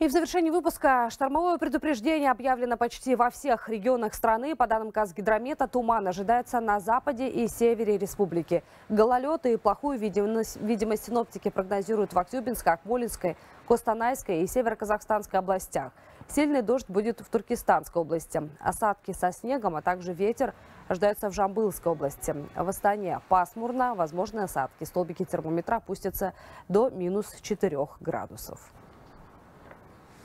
И в завершении выпуска штормовое предупреждение объявлено почти во всех регионах страны. По данным Казгидромета, туман ожидается на западе и севере республики. Гололед и плохую видимость, видимость синоптики прогнозируют в Актюбинской, Акмолинской, Костанайской и Северо-Казахстанской областях. Сильный дождь будет в Туркестанской области. Осадки со снегом, а также ветер ожидаются в Жамбылской области. В Астане пасмурно, возможны осадки. Столбики термометра опустятся до минус 4 градусов.